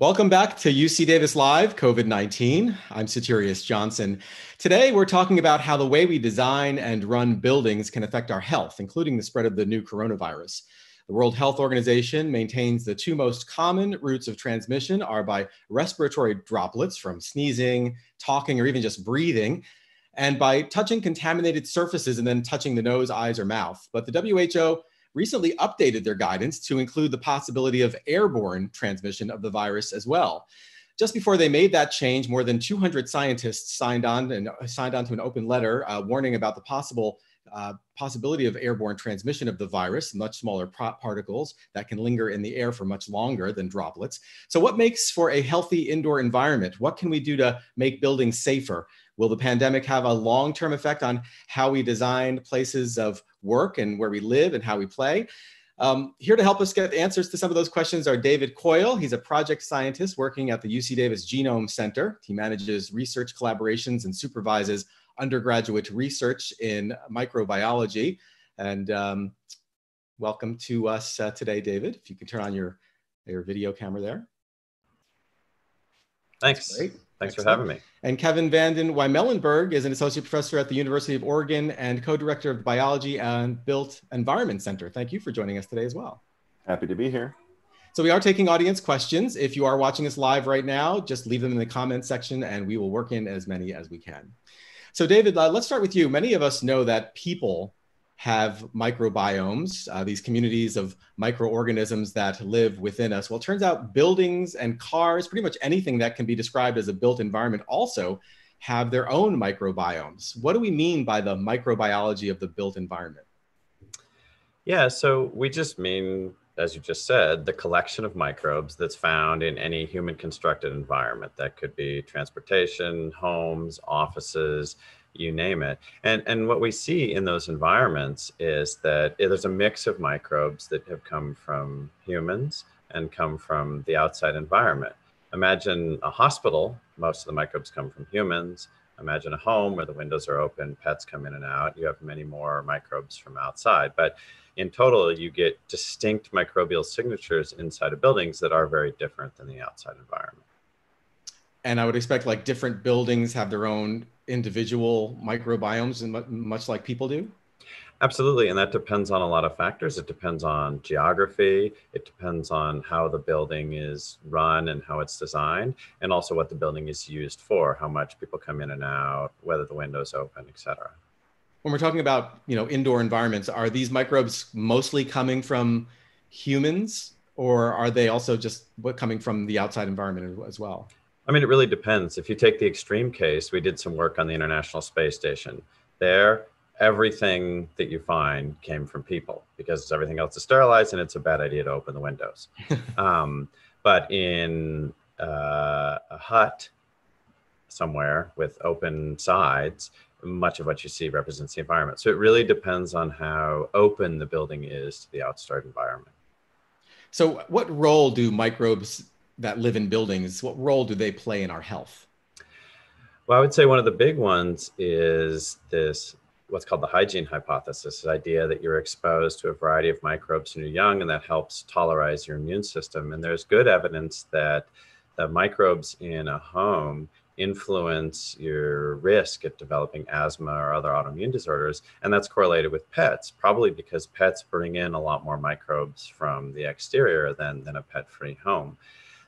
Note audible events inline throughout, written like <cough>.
Welcome back to UC Davis Live COVID 19. I'm Soterios Johnson. Today, we're talking about how the way we design and run buildings can affect our health, including the spread of the new coronavirus. The World Health Organization maintains the two most common routes of transmission are by respiratory droplets from sneezing, talking, or even just breathing, and by touching contaminated surfaces and then touching the nose, eyes, or mouth. But the WHO recently updated their guidance to include the possibility of airborne transmission of the virus as well. Just before they made that change, more than 200 scientists signed on and uh, signed on to an open letter uh, warning about the possible uh, possibility of airborne transmission of the virus, much smaller particles that can linger in the air for much longer than droplets. So, what makes for a healthy indoor environment? What can we do to make buildings safer? Will the pandemic have a long term effect on how we design places of work and where we live and how we play? Um, here to help us get answers to some of those questions are David Coil. He's a project scientist working at the UC Davis Genome Center. He manages research collaborations and supervises undergraduate research in microbiology. And um, welcome to us uh, today, David. If you can turn on your, your video camera there. Thanks. Great. Thanks Excellent. for having me. And Kevin Van Den Wymelenberg is an associate professor at the University of Oregon and co-director of the biology and built environment center. Thank you for joining us today as well. Happy to be here. So we are taking audience questions. If you are watching us live right now, just leave them in the comments section and we will work in as many as we can. So David, uh, let's start with you. Many of us know that people have microbiomes, uh, these communities of microorganisms that live within us. Well, it turns out buildings and cars, pretty much anything that can be described as a built environment, also have their own microbiomes. What do we mean by the microbiology of the built environment? Yeah, so we just mean, as you just said, the collection of microbes that's found in any human constructed environment. That could be transportation, homes, offices, you name it. And, and what we see in those environments is that there's a mix of microbes that have come from humans and come from the outside environment. Imagine a hospital, most of the microbes come from humans. Imagine a home where the windows are open, pets come in and out. You have many more microbes from outside. But in total, you get distinct microbial signatures inside of buildings that are very different than the outside environment. And I would expect like different buildings have their own individual microbiomes and much like people do? Absolutely, and that depends on a lot of factors. It depends on geography, it depends on how the building is run and how it's designed, and also what the building is used for, how much people come in and out, whether the windows open, etc. When we're talking about, you know, indoor environments, are these microbes mostly coming from humans or are they also just coming from the outside environment as well? I mean, it really depends. If you take the extreme case, we did some work on the International Space Station. There, everything that you find came from people because everything else is sterilized and it's a bad idea to open the windows. <laughs> um, but in uh, a hut somewhere with open sides, much of what you see represents the environment. So it really depends on how open the building is to the outside environment. So, what role do microbes that live in buildings, what role do they play in our health? Well, I would say one of the big ones is this what's called the hygiene hypothesis, the idea that you're exposed to a variety of microbes when you're young, and that helps tolerize your immune system. And there's good evidence that the microbes in a home influence your risk at developing asthma or other autoimmune disorders. And that's correlated with pets, probably because pets bring in a lot more microbes from the exterior than, than a pet free home.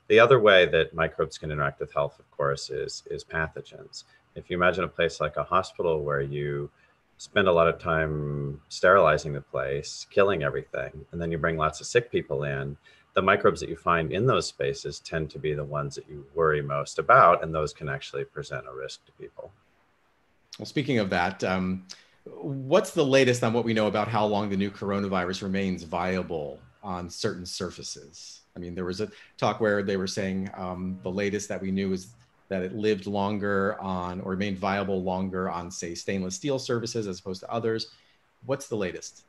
The other way that microbes can interact with health, of course, is, is pathogens. If you imagine a place like a hospital where you spend a lot of time sterilizing the place, killing everything, and then you bring lots of sick people in, the microbes that you find in those spaces tend to be the ones that you worry most about, and those can actually present a risk to people. Well, speaking of that, um, what's the latest on what we know about how long the new coronavirus remains viable on certain surfaces? I mean, there was a talk where they were saying um, the latest that we knew is that it lived longer on or remained viable longer on, say, stainless steel surfaces as opposed to others. What's the latest?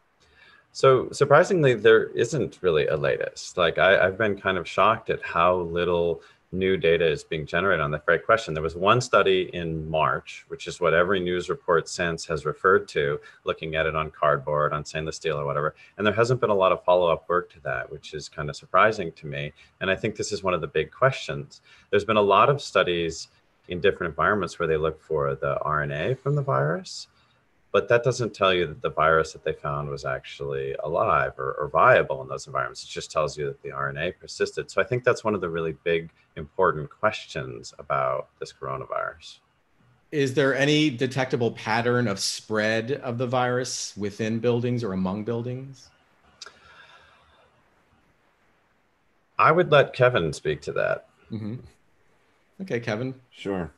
So surprisingly, there isn't really a latest. Like I, have been kind of shocked at how little new data is being generated on that very question. There was one study in March, which is what every news report since has referred to, looking at it on cardboard, on stainless steel or whatever. And there hasn't been a lot of follow-up work to that, which is kind of surprising to me. And I think this is one of the big questions. There's been a lot of studies in different environments where they look for the RNA from the virus but that doesn't tell you that the virus that they found was actually alive or, or, viable in those environments. It just tells you that the RNA persisted. So I think that's one of the really big, important questions about this coronavirus. Is there any detectable pattern of spread of the virus within buildings or among buildings? I would let Kevin speak to that. Mm-hmm. Okay, Kevin. Sure.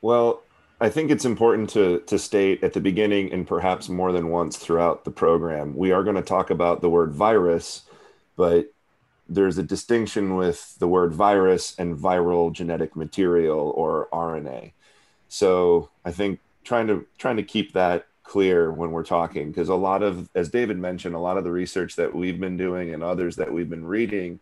Well, I think it's important to to state at the beginning and perhaps more than once throughout the program, we are going to talk about the word virus, but there's a distinction with the word virus and viral genetic material or RNA. So I think trying to trying to keep that clear when we're talking because a lot of as David mentioned, a lot of the research that we've been doing and others that we've been reading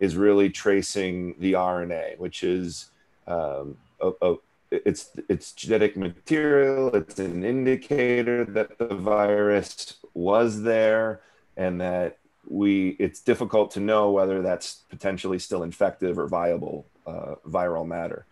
is really tracing the RNA, which is um, a, a, it's it's genetic material it's an indicator that the virus was there and that we it's difficult to know whether that's potentially still infective or viable uh, viral matter.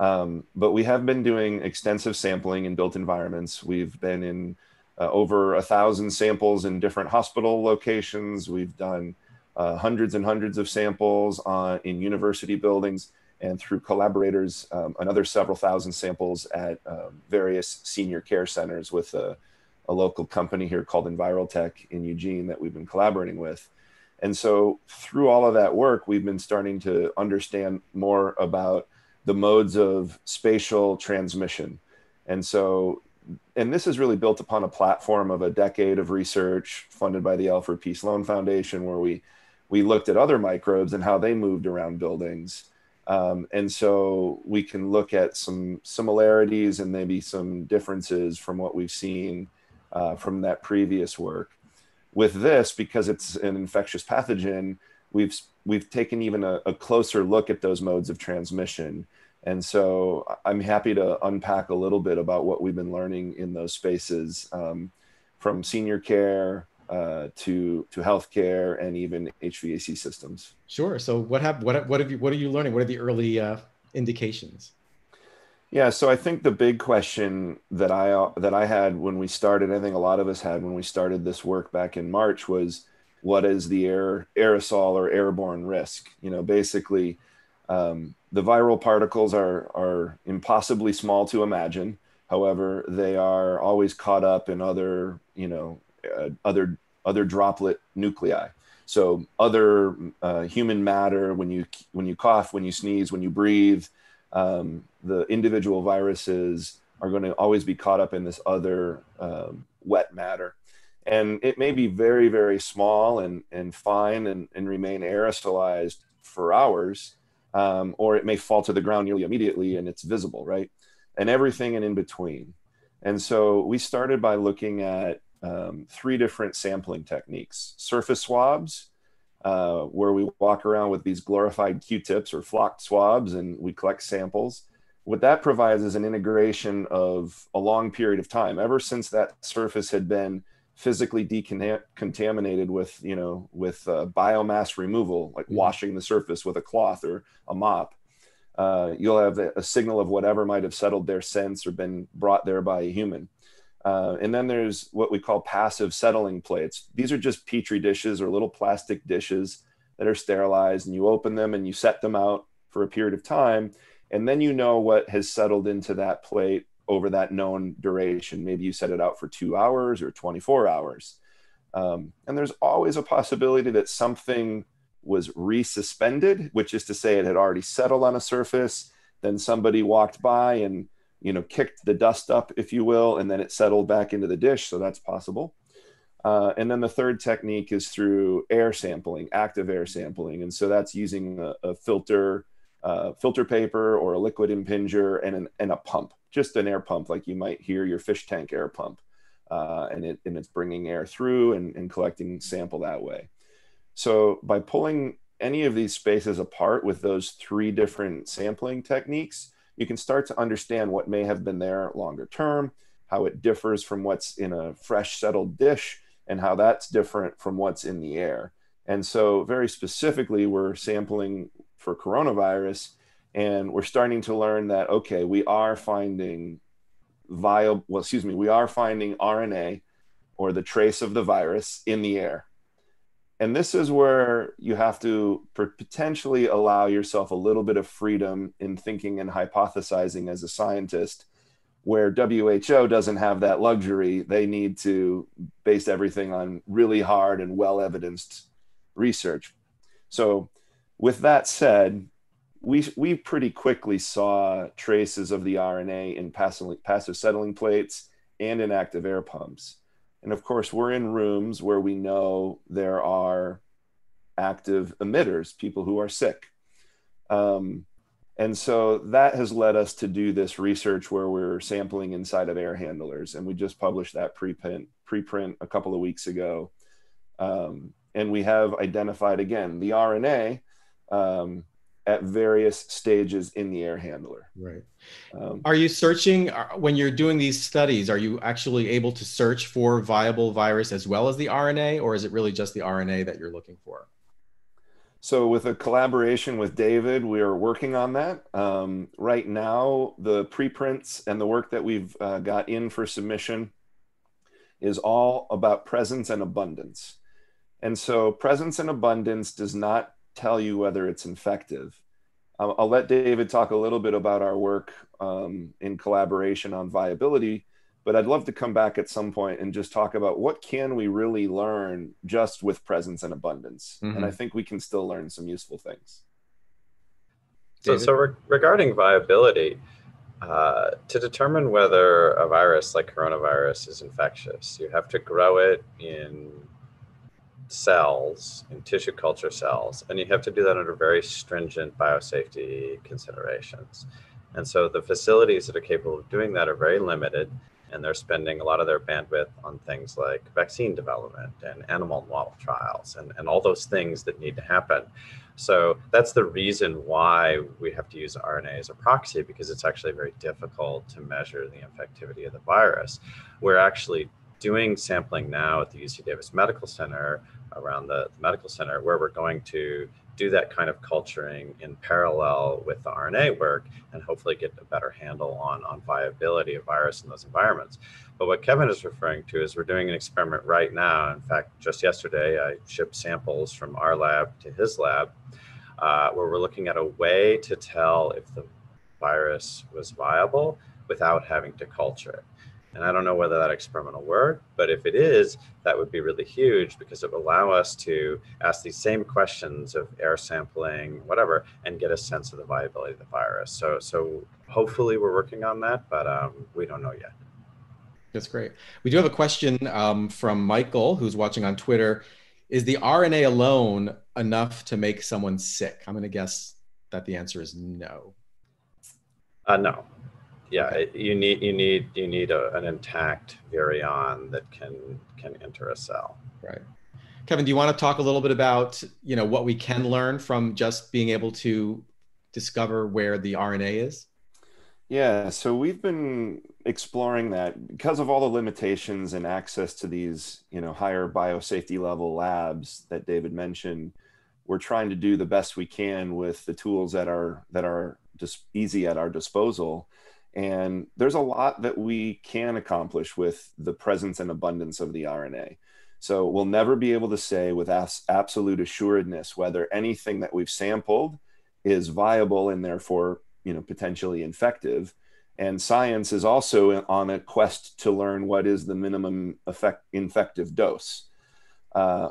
Um, but we have been doing extensive sampling in built environments. We've been in uh, over a thousand samples in different hospital locations. We've done uh, hundreds and hundreds of samples on, in university buildings and through collaborators, um, another several thousand samples at um, various senior care centers with a, a, local company here called Envirotech in Eugene that we've been collaborating with. And so through all of that work, we've been starting to understand more about the modes of spatial transmission. And so, and this is really built upon a platform of a decade of research funded by the Alfred P. Sloan Foundation, where we, we looked at other microbes and how they moved around buildings um, and so we can look at some similarities and maybe some differences from what we've seen uh, from that previous work. With this, because it's an infectious pathogen, we've we've taken even a, a closer look at those modes of transmission. And so I'm happy to unpack a little bit about what we've been learning in those spaces um, from senior care, uh, to to healthcare and even HVAC systems. Sure. So what have what what have you what are you learning? What are the early uh, indications? Yeah, so I think the big question that I that I had when we started, I think a lot of us had when we started this work back in March was what is the air aerosol or airborne risk? You know, basically, um, the viral particles are are impossibly small to imagine. However, they are always caught up in other you know uh, other other droplet nuclei. So other uh, human matter when you when you cough, when you sneeze, when you breathe, um, the individual viruses are going to always be caught up in this other um, wet matter. And it may be very, very small and, and fine and, and remain aerosolized for hours, um, or it may fall to the ground nearly immediately and it's visible, right? And everything in, in between. And so we started by looking at um, three different sampling techniques surface swabs, uh, where we walk around with these glorified Q tips or flocked swabs and we collect samples. What that provides is an integration of a long period of time, ever since that surface had been physically decontaminated with, you know, with uh, biomass removal, like mm-hmm. washing the surface with a cloth or a mop. Uh, you'll have a, a signal of whatever might have settled there since or been brought there by a human. Uh, and then there's what we call passive settling plates. These are just petri dishes or little plastic dishes that are sterilized, and you open them and you set them out for a period of time. And then you know what has settled into that plate over that known duration. Maybe you set it out for two hours or 24 hours. Um, and there's always a possibility that something was resuspended, which is to say it had already settled on a surface. Then somebody walked by and you know, kicked the dust up, if you will, and then it settled back into the dish. So that's possible. Uh, and then the third technique is through air sampling, active air sampling. And so that's using a, a filter, uh, filter paper or a liquid impinger and, an, and a pump, just an air pump, like you might hear your fish tank air pump. Uh, and, it, and it's bringing air through and, and collecting sample that way. So by pulling any of these spaces apart with those three different sampling techniques, you can start to understand what may have been there longer term, how it differs from what's in a fresh settled dish, and how that's different from what's in the air. And so, very specifically, we're sampling for coronavirus, and we're starting to learn that, okay, we are finding viable, well, excuse me, we are finding RNA or the trace of the virus in the air. And this is where you have to potentially allow yourself a little bit of freedom in thinking and hypothesizing as a scientist, where WHO doesn't have that luxury. They need to base everything on really hard and well evidenced research. So, with that said, we, we pretty quickly saw traces of the RNA in passive, passive settling plates and in active air pumps. And of course, we're in rooms where we know there are active emitters, people who are sick. Um, and so that has led us to do this research where we're sampling inside of air handlers. And we just published that preprint, preprint a couple of weeks ago. Um, and we have identified again the RNA um, at various stages in the air handler. Right. Um, are you searching uh, when you're doing these studies? Are you actually able to search for viable virus as well as the RNA, or is it really just the RNA that you're looking for? So, with a collaboration with David, we are working on that. Um, right now, the preprints and the work that we've uh, got in for submission is all about presence and abundance. And so, presence and abundance does not tell you whether it's infective. I'll, I'll let David talk a little bit about our work um, in collaboration on viability, but I'd love to come back at some point and just talk about what can we really learn just with presence and abundance. Mm-hmm. And I think we can still learn some useful things. So, so re- regarding viability, uh, to determine whether a virus like coronavirus is infectious, you have to grow it in cells, in tissue culture cells, and you have to do that under very stringent biosafety considerations. And so the facilities that are capable of doing that are very limited, and they're spending a lot of their bandwidth on things like vaccine development and animal model trials and, and all those things that need to happen. So that's the reason why we have to use RNA as a proxy because it's actually very difficult to measure the infectivity of the virus. We're actually doing sampling now at the UC Davis Medical Center around the, the, medical center where we're going to do that kind of culturing in parallel with the RNA work and hopefully get a better handle on, on viability of virus in those environments. But what Kevin is referring to is we're doing an experiment right now. In fact, just yesterday, I shipped samples from our lab to his lab uh, where we're looking at a way to tell if the virus was viable without having to culture it. And I don't know whether that experiment will work, but if it is, that would be really huge because it would allow us to ask these same questions of air sampling, whatever, and get a sense of the viability of the virus. So, so hopefully we're working on that, but um, we don't know yet. That's great. We do have a question um, from Michael, who's watching on Twitter. Is the RNA alone enough to make someone sick? I'm going to guess that the answer is no. Uh, no, yeah okay. you need you need you need a, an intact virion that can can enter a cell. Right. Kevin do you want to talk a little bit about you know what we can learn from just being able to discover where the rna is? Yeah so we've been exploring that because of all the limitations and access to these you know higher biosafety level labs that david mentioned we're trying to do the best we can with the tools that are that are just easy at our disposal and there's a lot that we can accomplish with the presence and abundance of the RNA. So we'll never be able to say with absolute assuredness whether anything that we've sampled is viable and therefore, you know, potentially infective. And science is also on a quest to learn what is the minimum effect, infective dose. Uh,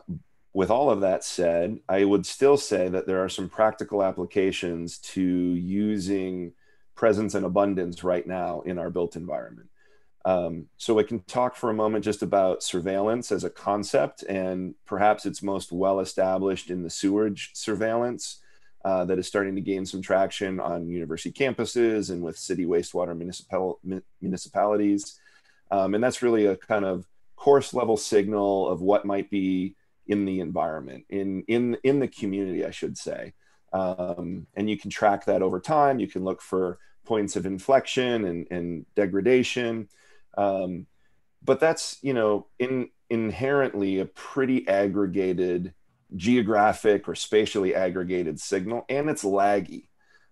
with all of that said, I would still say that there are some practical applications to using presence and abundance right now in our built environment. Um, so I can talk for a moment just about surveillance as a concept, and perhaps it's most well established in the sewage surveillance uh, that is starting to gain some traction on university campuses and with city wastewater municipal, municipalities. Um, and that's really a kind of coarse level signal of what might be in the environment, in in in the community, I should say. Um, and you can track that over time. You can look for points of inflection and, and degradation. Um, but that's you know in inherently a pretty aggregated geographic or spatially aggregated signal, and it's laggy.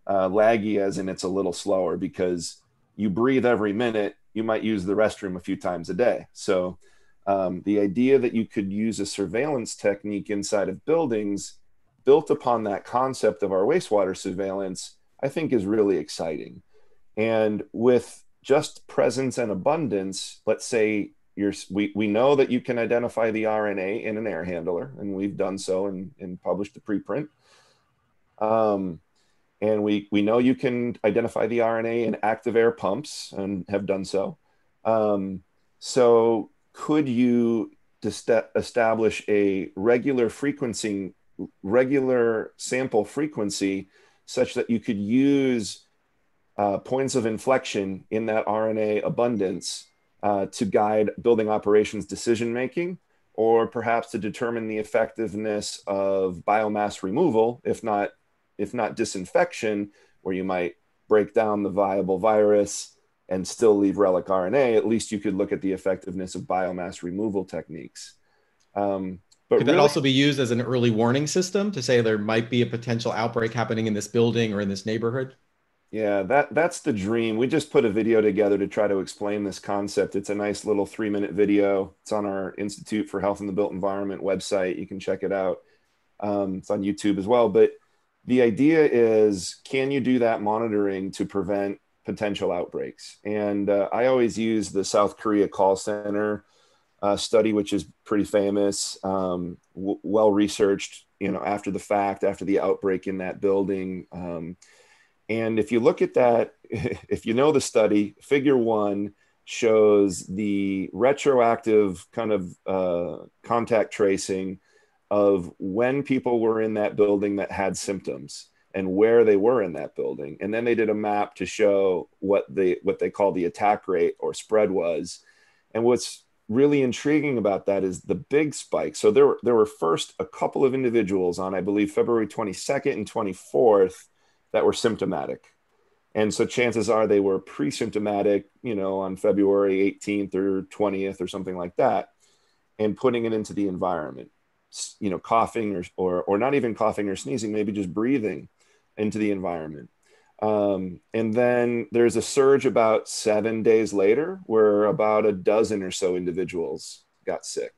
Uh, laggy as in it's a little slower because you breathe every minute. You might use the restroom a few times a day. So um, the idea that you could use a surveillance technique inside of buildings built upon that concept of our wastewater surveillance, I think is really exciting. And with just presence and abundance, let's say you're, we, we know that you can identify the RNA in an air handler, and we've done so and, and published the preprint. Um, and we, we know you can identify the RNA in active air pumps and have done so. Um, so could you establish a regular frequency, regular sample frequency such that you could use uh, points of inflection in that RNA abundance uh, to guide building operations decision making, or perhaps to determine the effectiveness of biomass removal, if not if not disinfection, where you might break down the viable virus and still leave relic RNA, at least you could look at the effectiveness of biomass removal techniques. Um, but could that also be used as an early warning system to say there might be a potential outbreak happening in this building or in this neighborhood? Yeah, that that's the dream. We just put a video together to try to explain this concept. It's a nice little three minute video. It's on our Institute for Health in the Built Environment website. You can check it out. Um, it's on YouTube as well. But the idea is, can you do that monitoring to prevent potential outbreaks. And uh, I always use the South Korea call center uh, study, which is pretty famous, um, w- well researched. You know, after the fact, after the outbreak in that building. Um, and if you look at that, <laughs> if you know the study, Figure One shows the retroactive kind of uh, contact tracing of when people were in that building that had symptoms and where they were in that building and then they did a map to show what they what they call the attack rate or spread was and what's really intriguing about that is the big spike. So there were there were first a couple of individuals on i believe february 22nd and 24th that were symptomatic. And so chances are they were pre-symptomatic you know on february 18th or 20th or something like that and putting it into the environment. You know coughing or, or or not even coughing or sneezing maybe just breathing into the environment. Um, and then there's a surge about seven days later where about a dozen or so individuals got sick.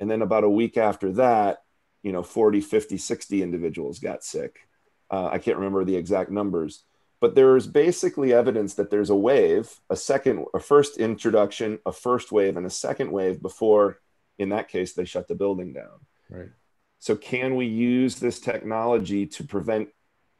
And then about a week after that, you know, 40, 50, 60 individuals got sick. Uh, I can't remember the exact numbers, but there's basically evidence that there's a wave, a second, a first introduction, a first wave, and a second wave before, in that case, they shut the building down. Right. So, can we use this technology to prevent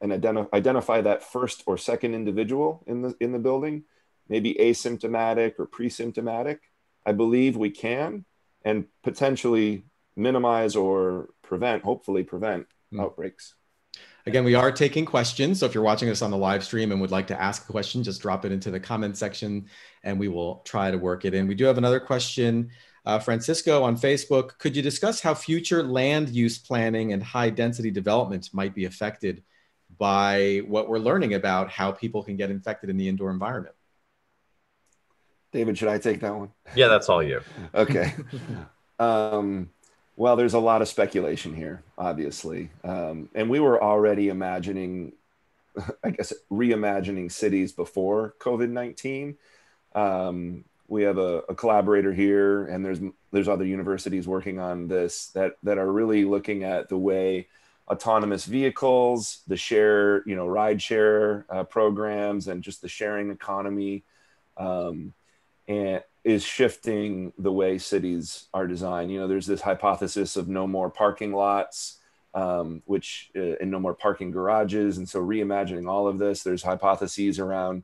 and identify, identify that first or second individual in the in the building, maybe asymptomatic or pre-symptomatic. I believe we can and potentially minimize or prevent, hopefully prevent mm. outbreaks. Again, we are taking questions. So if you're watching us on the live stream and would like to ask a question, just drop it into the comment section and we will try to work it in. We do have another question. Uh, Francisco on Facebook, could you discuss how future land use planning and high density development might be affected by what we're learning about how people can get infected in the indoor environment. David, should I take that one? Yeah, that's all you. <laughs> okay. um, well, there's a lot of speculation here, obviously. Um, and we were already imagining, <laughs> I guess, reimagining cities before COVID 19. Um, we have a, a, collaborator here, and there's there's other universities working on this that that are really looking at the way autonomous vehicles, the share, you know, ride share uh, programs, and just the sharing economy, um, and is shifting the way cities are designed. You know, there's this hypothesis of no more parking lots, um, which uh, and no more parking garages, and so reimagining all of this. There's hypotheses around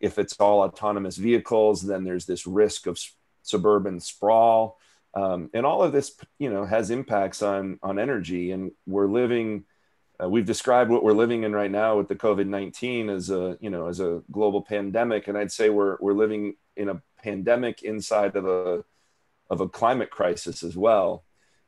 if it's all autonomous vehicles, then there's this risk of suburban sprawl um, and all of this you know has impacts on on energy. And we're living uh, we've described what we're living in right now with the covid-19 as a you know as a global pandemic. And i'd say we're we're living in a pandemic inside of a of a climate crisis as well.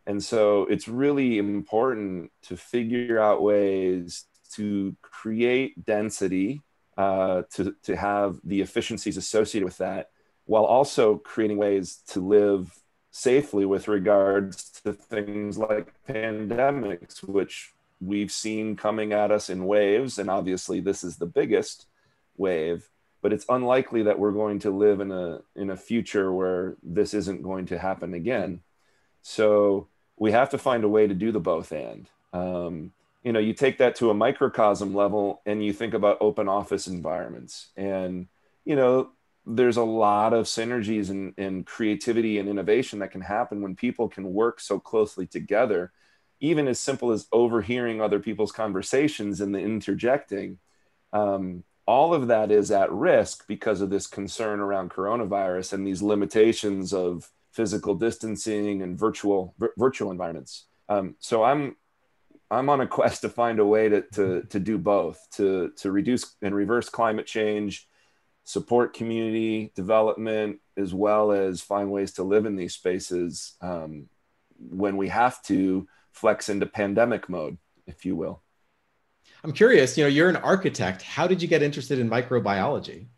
And so it's really important to figure out ways to create density, uh, to, to have the efficiencies associated with that, while also creating ways to live safely with regards to things like pandemics, which we've seen coming at us in waves. And obviously, this is the biggest wave, but it's unlikely that we're going to live in a, in a future where this isn't going to happen again. So we have to find a way to do the both and. Um, you know, you take that to a microcosm level and you think about open office environments. And, you know, there's a lot of synergies and, and creativity and innovation that can happen when people can work so closely together. Even as simple as overhearing other people's conversations and the interjecting um, all of that is at risk because of this concern around coronavirus and these limitations of physical distancing and virtual virtual environments. Um, so i'm i'm on a quest to find a way to, to to do both to to reduce and reverse climate change support community development as well as find ways to live in these spaces um, when we have to flex into pandemic mode, if you will. I'm curious, you know, you're an architect. How did you get interested in microbiology?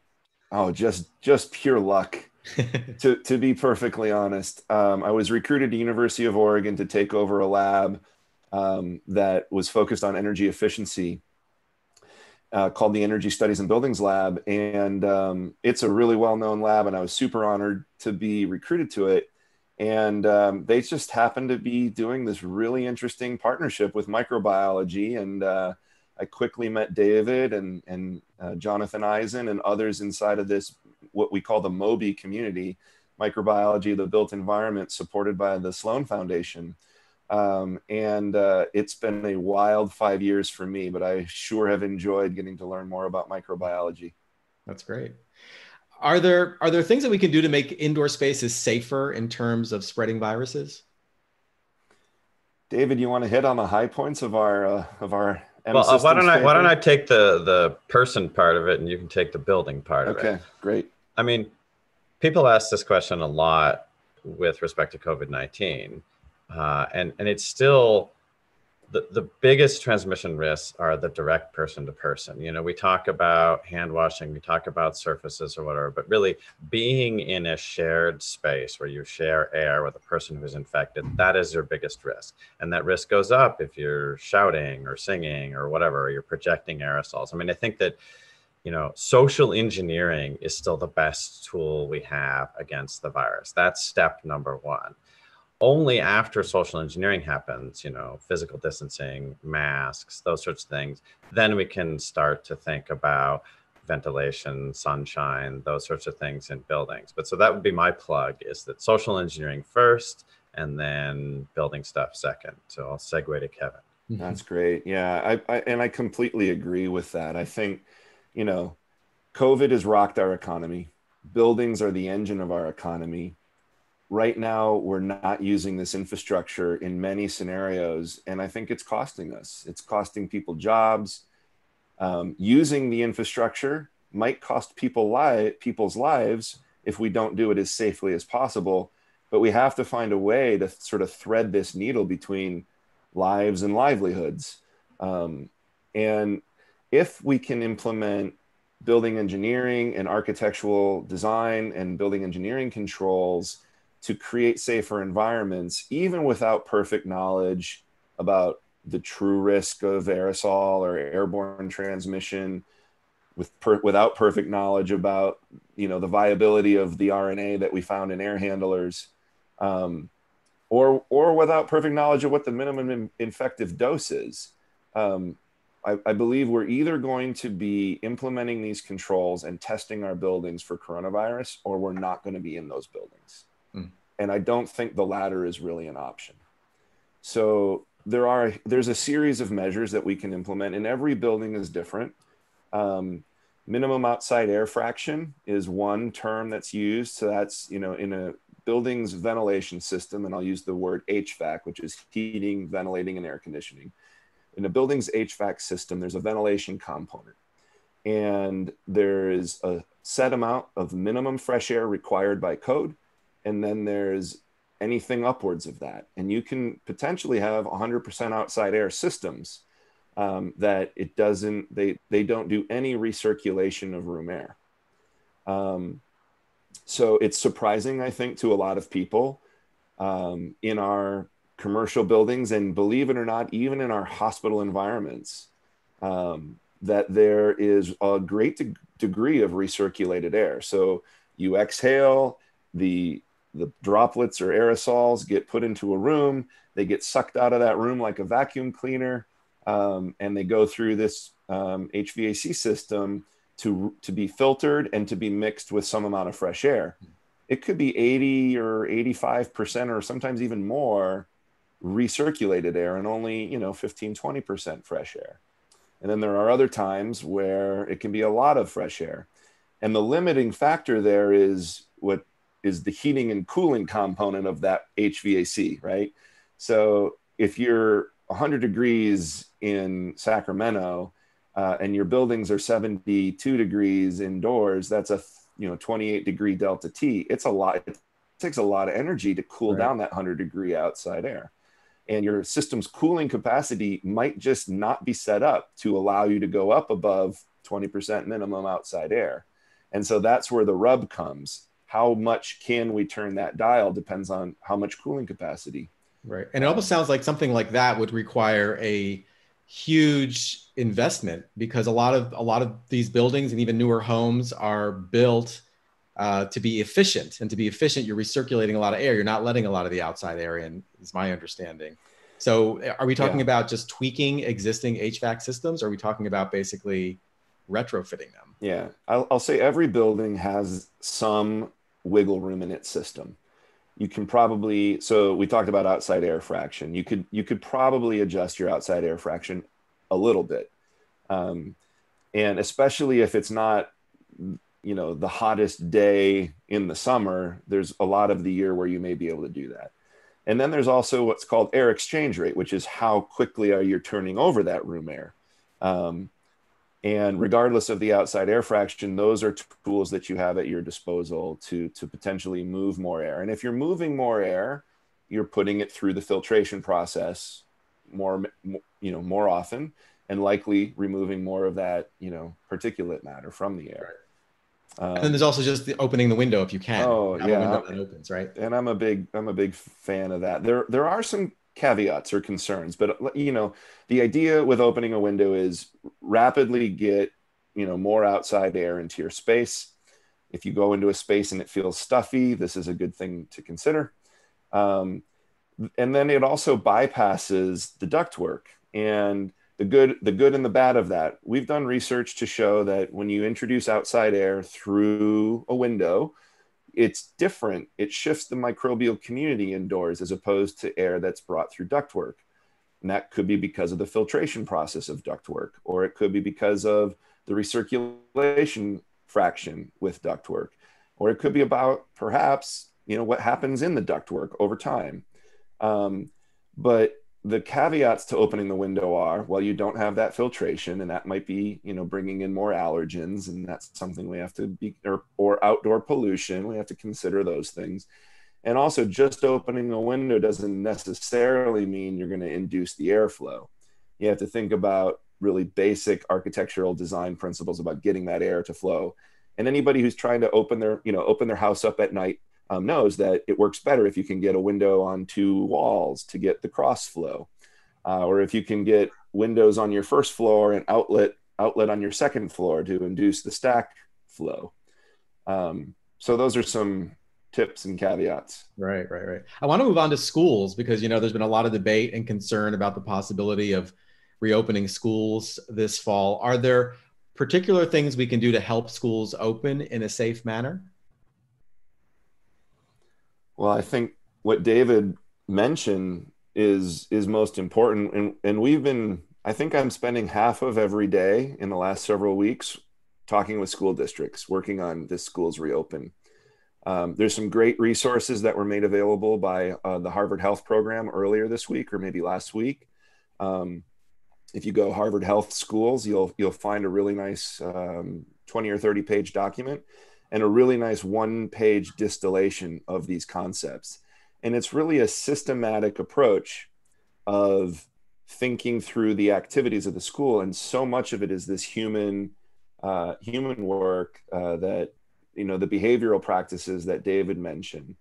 Oh, just just pure luck. <laughs> to to be perfectly honest, um, I was recruited to University of Oregon to take over a lab um, that was focused on energy efficiency uh, called the Energy Studies in Buildings Lab. And um, it's a really well known lab, and I was super honored to be recruited to it. And um, they just happened to be doing this really interesting partnership with microbiology. And uh, I quickly met David and, and uh, Jonathan Eisen and others inside of this, what we call the MOBI community, microbiology, the built environment, supported by the Sloan Foundation. Um, and uh, it's been a wild five years for me, but I sure have enjoyed getting to learn more about microbiology. That's great. Are there are there things that we can do to make indoor spaces safer in terms of spreading viruses? David, you want to hit on the high points of our uh, of our M well, uh, why don't I why don't I take the the person part of it and you can take the building part okay, of it. Okay, great. I mean, people ask this question a lot with respect to COVID nineteen uh, and and it's still the, the biggest transmission risks are the direct person to person. You know, we talk about hand washing, we talk about surfaces or whatever, but really being in a shared space where you share air with a person who's infected, that is your biggest risk. And that risk goes up if you're shouting or singing or whatever, or you're projecting aerosols. I mean, I think that, you know, social engineering is still the best tool we have against the virus. That's step number one only after social engineering happens, you know, physical distancing, masks, those sorts of things, then we can start to think about ventilation, sunshine, those sorts of things in buildings. But so that would be my plug is that social engineering first and then building stuff second. So I'll segue to Kevin. Mm-hmm. That's great. Yeah. I, I and I completely agree with that. I think, you know, COVID has rocked our economy. Buildings are the engine of our economy right now we're not using this infrastructure in many scenarios and i think it's costing us. It's costing people jobs. Um, using the infrastructure might cost people li- people's lives if we don't do it as safely as possible but we have to find a way to sort of thread this needle between lives and livelihoods. Um, and if we can implement building engineering and architectural design and building engineering controls to create safer environments, even without perfect knowledge about the true risk of aerosol or airborne transmission, with per, without perfect knowledge about you know the viability of the RNA that we found in air handlers, um, or or without perfect knowledge of what the minimum in, infective dose is. Um, I, I, believe we're either going to be implementing these controls and testing our buildings for coronavirus, or we're not going to be in those buildings. And I don't think the latter is really an option. So there are there's a series of measures that we can implement, and every building is different. Um, minimum outside air fraction is one term that's used. So that's you know in a building's ventilation system, and I'll use the word HVAC, which is heating, ventilating, and air conditioning. In a building's HVAC system, there's a ventilation component, and there is a set amount of minimum fresh air required by code and then there's anything upwards of that. And you can potentially have 100% outside air systems um, that it doesn't, they, they don't do any recirculation of room air. Um, so it's surprising, I think, to a lot of people um, in our commercial buildings and believe it or not, even in our hospital environments, um, that there is a great de- degree of recirculated air. So you exhale, the the droplets or aerosols get put into a room, they get sucked out of that room like a vacuum cleaner, um, and they go through this um, HVAC system to to be filtered and to be mixed with some amount of fresh air. It could be 80 or 85 percent, or sometimes even more recirculated air and only you know 15 20 percent fresh air and then there are other times where it can be a lot of fresh air and the limiting factor there is what is the heating and cooling component of that hvac right so if you're 100 degrees in sacramento uh, and your buildings are 72 degrees indoors that's a you know 28 degree delta t it's a lot it takes a lot of energy to cool right. down that 100 degree outside air and your system's cooling capacity might just not be set up to allow you to go up above 20% minimum outside air. And so that's where the rub comes. How much can we turn that dial depends on how much cooling capacity. Right. And it almost sounds like something like that would require a huge investment because a lot of a lot of these buildings and even newer homes are built uh, to be efficient. And to be efficient, you're recirculating a lot of air. You're not letting a lot of the outside air in, is my understanding. So, are we talking yeah. about just tweaking existing HVAC systems? Or are we talking about basically retrofitting them? Yeah, I'll, I'll say every building has some wiggle room in its system. You can probably so we talked about outside air fraction. You could you could probably adjust your outside air fraction a little bit, um, and especially if it's not you know the hottest day in the summer there's a lot of the year where you may be able to do that and then there's also what's called air exchange rate which is how quickly are you turning over that room air um, and regardless of the outside air fraction those are tools that you have at your disposal to to potentially move more air and if you're moving more air you're putting it through the filtration process more you know more often and likely removing more of that you know particulate matter from the air um, and then there's also just the opening the window if you can. Oh yeah, that opens right. And I'm a big I'm a big fan of that. There there are some caveats or concerns, but you know the idea with opening a window is rapidly get you know more outside air into your space. If you go into a space and it feels stuffy, this is a good thing to consider. Um, and then it also bypasses the ductwork and the good the good and the bad of that we've done research to show that when you introduce outside air through a window it's different. It shifts the microbial community indoors as opposed to air that's brought through ductwork. And that could be because of the filtration process of ductwork or it could be because of the recirculation fraction with ductwork or it could be about perhaps you know what happens in the ductwork over time. Um, but the caveats to opening the window are well you don't have that filtration and that might be you know bringing in more allergens and that's something we have to be or, or outdoor pollution we have to consider those things. And also just opening a window doesn't necessarily mean you're going to induce the airflow. You have to think about really basic architectural design principles about getting that air to flow. And anybody who's trying to open their you know open their house up at night um, knows that it works better if you can get a window on two walls to get the cross flow, uh, or if you can get windows on your first floor and outlet outlet on your second floor to induce the stack flow. Um, so those are some tips and caveats. Right, right, right. I want to move on to schools because you know there's been a lot of debate and concern about the possibility of reopening schools this fall. Are there particular things we can do to help schools open in a safe manner? Well, I think what David mentioned is is most important, and and we've been. I think I'm spending half of every day in the last several weeks talking with school districts, working on this school's reopen. Um, there's some great resources that were made available by uh, the Harvard Health Program earlier this week or maybe last week. Um, if you go Harvard Health Schools, you'll you'll find a really nice um, 20 or 30 page document and a really nice one page distillation of these concepts. And it's really a systematic approach of thinking through the activities of the school. And so much of it is this human, uh, human work uh, that, you know, the behavioral practices that David mentioned.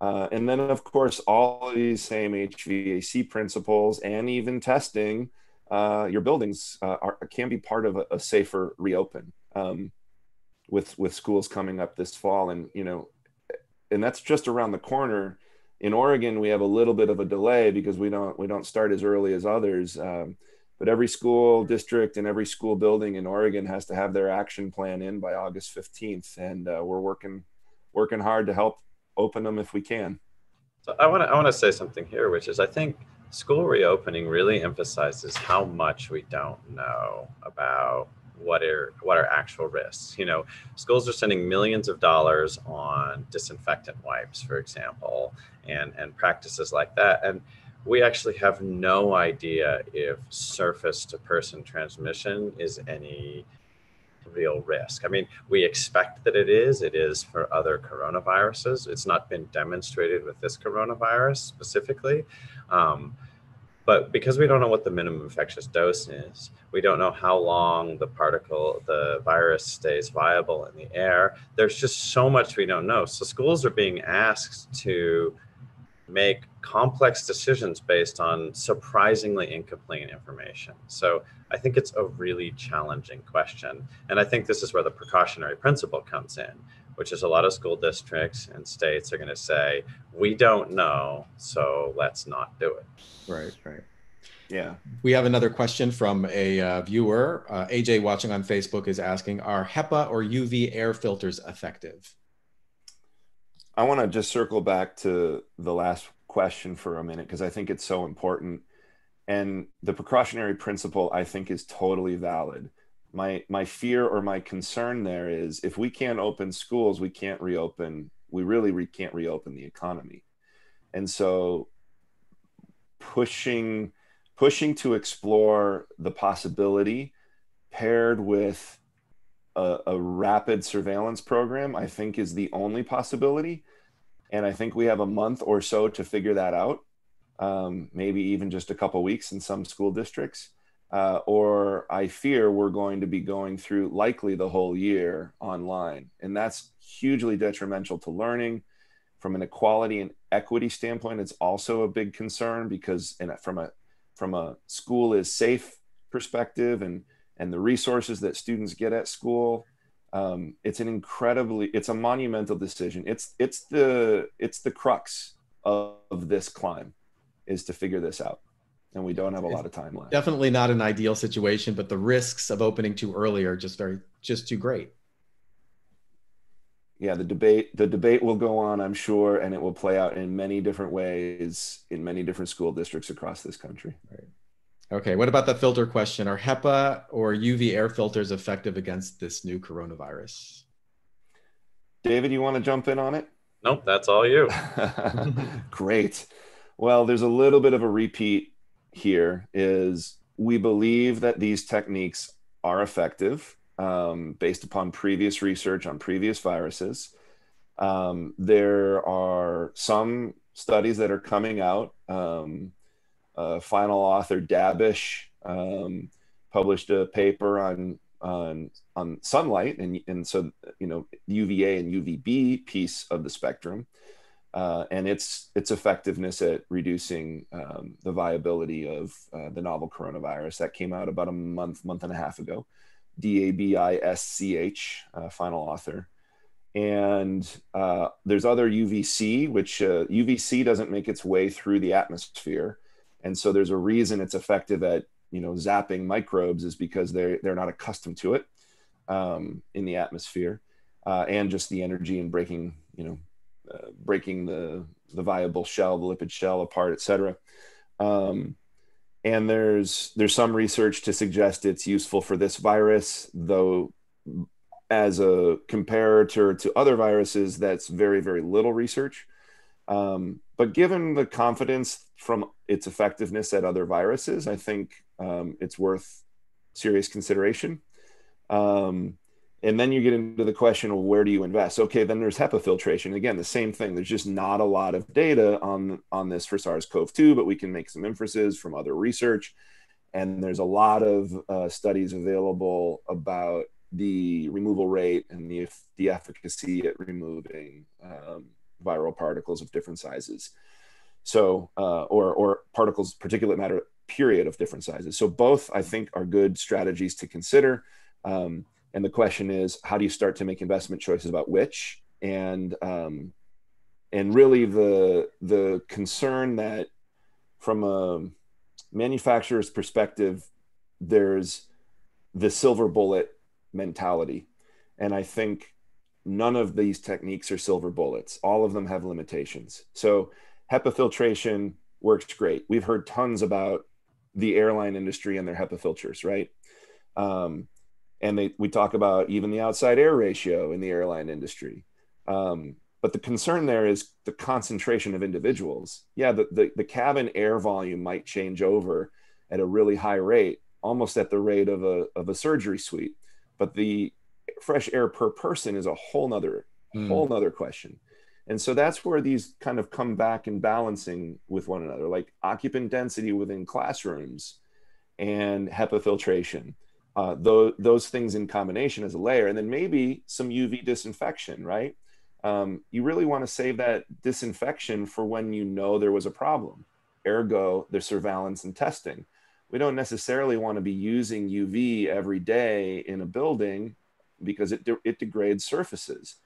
Uh, and then, of course, all of these same HVAC principles and even testing uh, your buildings uh, are, can be part of a, a safer reopen um, with with schools coming up this fall. And you know, and that's just around the corner. In Oregon, we have a little bit of a delay because we don't we don't start as early as others. Um, but every school district and every school building in Oregon has to have their action plan in by August 15th, and uh, we're working working hard to help open them if we can. So I want to I want to say something here, which is I think school reopening really emphasizes how much we don't know about what are what are actual risks. You know, schools are spending millions of dollars on disinfectant wipes, for example, and and practices like that, and we actually have no idea if surface to person transmission is any real risk. I mean, we expect that it is. It is for other coronaviruses. It's not been demonstrated with this coronavirus specifically. Um, but because we don't know what the minimum infectious dose is, we don't know how long the particle, the virus stays viable in the air. There's just so much we don't know. So schools are being asked to make complex decisions based on surprisingly incomplete information. So I think it's a really challenging question. And I think this is where the precautionary principle comes in, which is a lot of school districts and states are going to say, we don't know, so let's not do it. Right, right. Yeah. We have another question from a uh, viewer. Uh, AJ watching on Facebook is asking Are HEPA or UV air filters effective? I want to just circle back to the last question for a minute because I think it's so important. And the precautionary principle, I think, is totally valid. My my fear or my concern there is if we can't open schools, we can't reopen. We really re- can't reopen the economy, and so pushing pushing to explore the possibility paired with a, a, rapid surveillance program, I think is the only possibility. And I think we have a month or so to figure that out, um, maybe even just a couple weeks in some school districts. Uh, or I fear we're going to be going through likely the whole year online. And that's hugely detrimental to learning. From an equality and equity standpoint, it's also a big concern because in, from a from a school is safe perspective and and the resources that students get at school um, it's an incredibly it's a monumental decision it's it's the it's the crux of, of this climb is to figure this out and we don't have a lot of time left. definitely not an ideal situation but the risks of opening too early are just very just too great. Yeah the debate the debate will go on i'm sure and it will play out in many different ways in many different school districts across this country. Right. Okay what about the filter question? Are hepa or uv air filters effective against this new coronavirus? David you want to jump in on it? Nope that's all you. <laughs> Great. Well there's a little bit of a repeat here is we believe that these techniques are effective um, based upon previous research on previous viruses. Um, there are some studies that are coming out. Um, uh, final author Dabisch um, published a paper on on on sunlight and and so you know UVA and UVB piece of the spectrum. Uh, and its its effectiveness at reducing um, the viability of uh, the novel coronavirus that came out about a month month and a half ago. D A B I S C H, uh, final author. And uh, there's other UVC, which uh, UVC doesn't make its way through the atmosphere. And so there's a reason it's effective at you know zapping microbes is because they're they're not accustomed to it um, in the atmosphere, uh, and just the energy and breaking you know uh, breaking the the viable shell, the lipid shell apart, et cetera. Um, and there's there's some research to suggest it's useful for this virus though as a comparator to other viruses that's very very little research um, but given the confidence from its effectiveness at other viruses i think um, it's worth serious consideration um, and then you get into the question of where do you invest? Okay, then there's HEPA filtration. Again, the same thing. There's just not a lot of data on on this for SARS-CoV-2, but we can make some inferences from other research. And there's a lot of uh, studies available about the removal rate and the the efficacy at removing um, viral particles of different sizes. So, uh, or or particles, particulate matter, period of different sizes. So both I think are good strategies to consider. Um, and the question is, how do you start to make investment choices about which? And um, and really the the concern that from a manufacturer's perspective, there's the silver bullet mentality, and I think none of these techniques are silver bullets. All of them have limitations. So HEPA filtration works great. We've heard tons about the airline industry and their HEPA filters, right? Um, and they, we talk about even the outside air ratio in the airline industry. Um, but the concern there is the concentration of individuals. Yeah, the, the, the cabin air volume might change over at a really high rate, almost at the rate of a, of a surgery suite. But the fresh air per person is a whole nother, mm. whole nother question. And so that's where these kind of come back in balancing with one another, like occupant density within classrooms and HEPA filtration uh, those, those things in combination as a layer, and then maybe some UV disinfection, right? Um, you really want to save that disinfection for when you know there was a problem. Ergo, the surveillance and testing. We don't necessarily want to be using UV every day in a building because it, de- it degrades surfaces.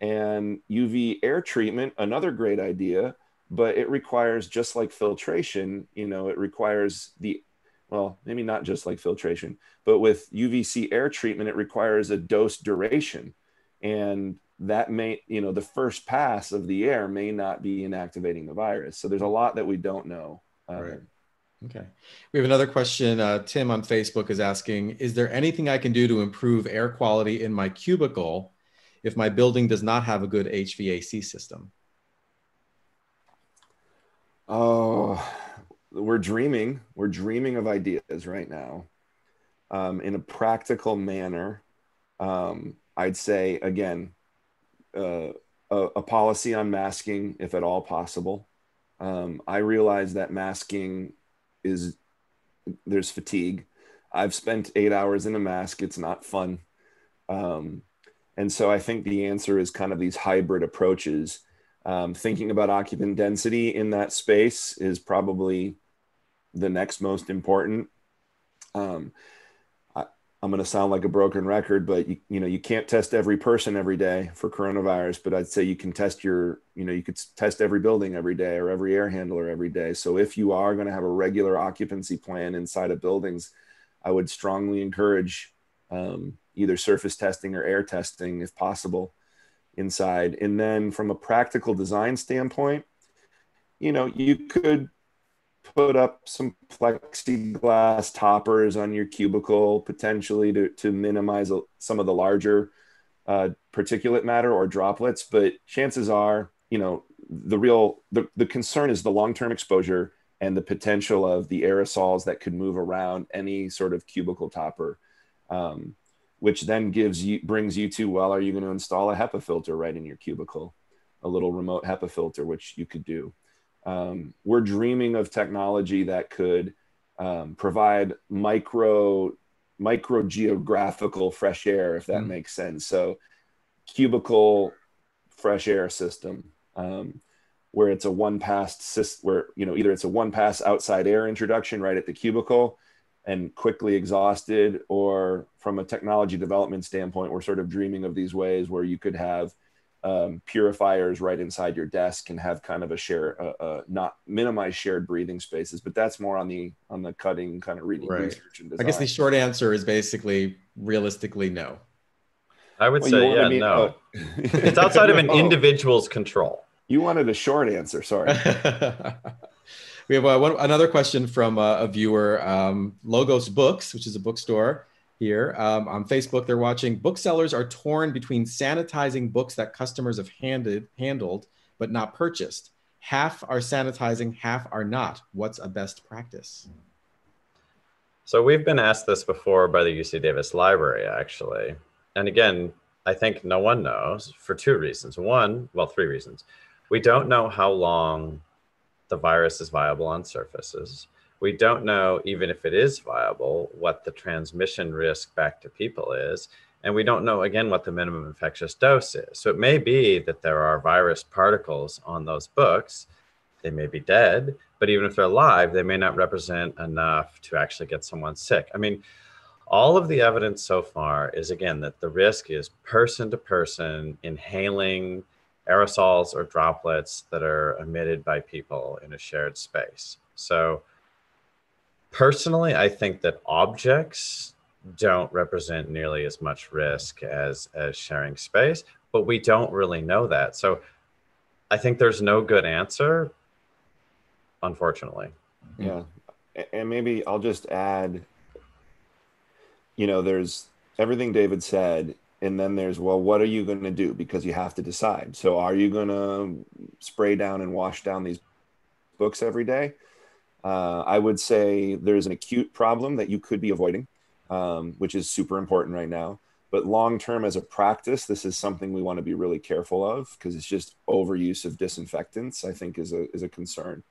And UV air treatment, another great idea, but it requires just like filtration, you know, it requires the well, maybe not just like filtration, but with UVC air treatment, it requires a dose duration. And that may, you know, the first pass of the air may not be inactivating the virus. So there's a lot that we don't know. Um, right. Okay. We have another question. Uh, Tim on Facebook is asking Is there anything I can do to improve air quality in my cubicle if my building does not have a good HVAC system? Oh, we're dreaming we're dreaming of ideas right now um, in a practical manner. Um, i'd say again uh, a, a, policy on masking if at all possible. Um, i realize that masking is there's fatigue. I've spent eight hours in a mask. It's not fun. Um, and so i think the answer is kind of these hybrid approaches um, thinking about occupant density in that space is probably the next most important. Um, I, am going to sound like a broken record, but you, you know you can't test every person every day for coronavirus. But I'd say you can test your you know you could test every building every day or every air handler every day. So if you are going to have a regular occupancy plan inside of buildings, I would strongly encourage um, either surface testing or air testing if possible inside. And then from a practical design standpoint, you know, you could put up some plexiglass toppers on your cubicle potentially to, to minimize some of the larger uh, particulate matter or droplets. But chances are, you know, the real the, the concern is the long-term exposure and the potential of the aerosols that could move around any sort of cubicle topper. Um, which then gives you brings you to well are you going to install a HEPA filter right in your cubicle? A little remote HEPA filter which you could do. Um, we're dreaming of technology that could um, provide micro micro geographical fresh air if that mm. makes sense. So cubicle fresh air system um, where it's a one pass system, where you know either it's a one pass outside air introduction right at the cubicle and quickly exhausted or from a technology development standpoint we're sort of dreaming of these ways where you could have um, purifiers right inside your desk and have kind of a share uh, uh, not minimize shared breathing spaces but that's more on the on the cutting kind of reading right. research and design. i guess the short answer is basically realistically no i would well, say yeah me, no uh, it's outside of an <laughs> oh. individual's control you wanted a short answer sorry <laughs> we have uh, one, another question from uh, a viewer um, logos books which is a bookstore here um, on Facebook. They're watching booksellers are torn between sanitizing books that customers have handed handled but not purchased. Half are sanitizing, half are not. What's a best practice? So we've been asked this before by the UC Davis Library, actually. and again, I think no one knows for two reasons. One, well, three reasons. We don't know how long the virus is viable on surfaces. We don't know, even if it is viable, what the transmission risk back to people is. And we don't know, again, what the minimum infectious dose is. So it may be that there are virus particles on those books. They may be dead, but even if they're alive, they may not represent enough to actually get someone sick. I mean, all of the evidence so far is again that the risk is person to person inhaling aerosols or droplets that are emitted by people in a shared space. So, personally, I think that objects don't represent nearly as much risk as as sharing space, but we don't really know that. So, I think there's no good answer, unfortunately. Yeah, and maybe I'll just add you know, there's everything David said, and then there's, well, what are you going to do? Because you have to decide. So, are you going to spray down and wash down these books every day? Uh, I would say there's an acute problem that you could be avoiding, um, which is super important right now. But long term, as a practice, this is something we want to be really careful of because it's just overuse of disinfectants, I think, is a, is a concern.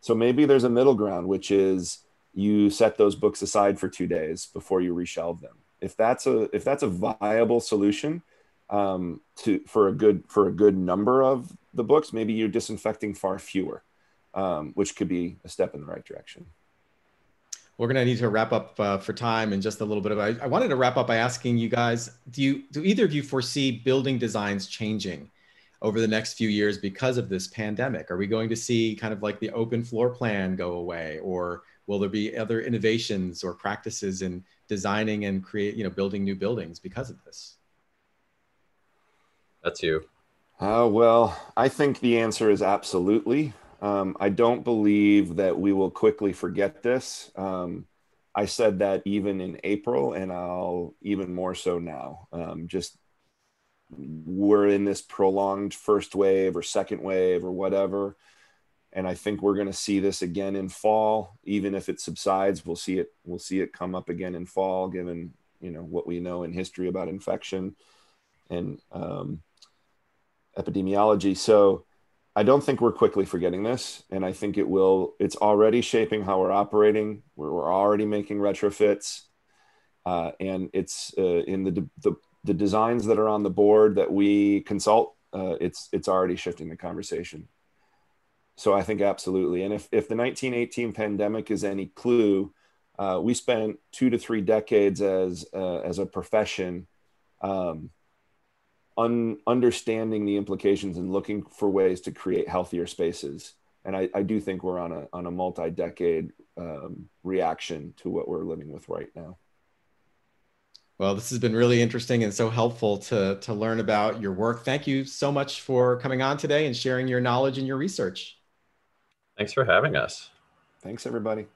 So maybe there's a middle ground, which is you set those books aside for two days before you reshelve them. If that's a if that's a viable solution um, to for a good for a good number of the books, maybe you're disinfecting far fewer, um, which could be a step in the right direction. We're to need to wrap up uh, for time in just a little bit of. I, I wanted to wrap up by asking you guys: Do you do either of you foresee building designs changing? over the next few years because of this pandemic? Are we going to see kind of like the open floor plan go away or will there be other innovations or practices in designing and create you know building new buildings because of this. That's you. Uh, well i think the answer is absolutely. Um, i don't believe that we will quickly forget this. Um, i said that even in april and i'll even more so now. Um, just we're in this prolonged first wave or second wave or whatever and I think we're going to see this again in fall. Even if it subsides, we'll see it. We'll see it come up again in fall, given you know what we know in history about infection and um, epidemiology. So I don't think we're quickly forgetting this, and I think it will. It's already shaping how we're operating. We're, we're already making retrofits, uh, and it's uh, in the, the the designs that are on the board that we consult. Uh, it's it's already shifting the conversation so I think absolutely. And if, if the 1918 pandemic is any clue, uh, we spent two to three decades as, uh, as a profession um, un- understanding the implications and looking for ways to create healthier spaces. And I, I do think we're on a, on a multi-decade um, reaction to what we're living with right now. Well, this has been really interesting and so helpful to, to learn about your work. Thank you so much for coming on today and sharing your knowledge and your research. Thanks for having us. Thanks, everybody.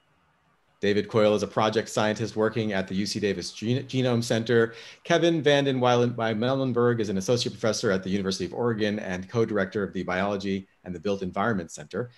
David Coil is a project scientist working at the UC Davis Genome Center. Kevin Van Den Wymelenberg is an associate professor at the University of Oregon and co-director of the Biology and the Built Environment Center.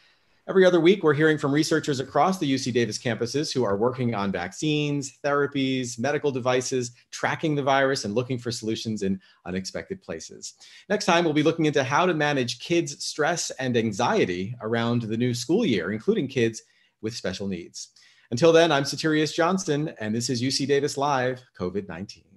Every other week, we're hearing from researchers across the UC Davis campuses who are working on vaccines, therapies, medical devices, tracking the virus, and looking for solutions in unexpected places. Next time, we'll be looking into how to manage kids' stress and anxiety around the new school year, including kids with special needs. Until then, I'm Soterios Johnson, and this is UC Davis Live COVID 19.